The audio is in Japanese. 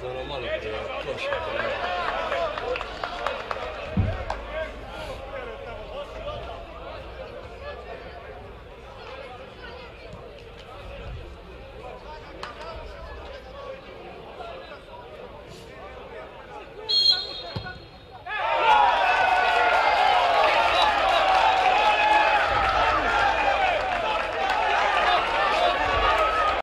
そのままのことは詳しくな。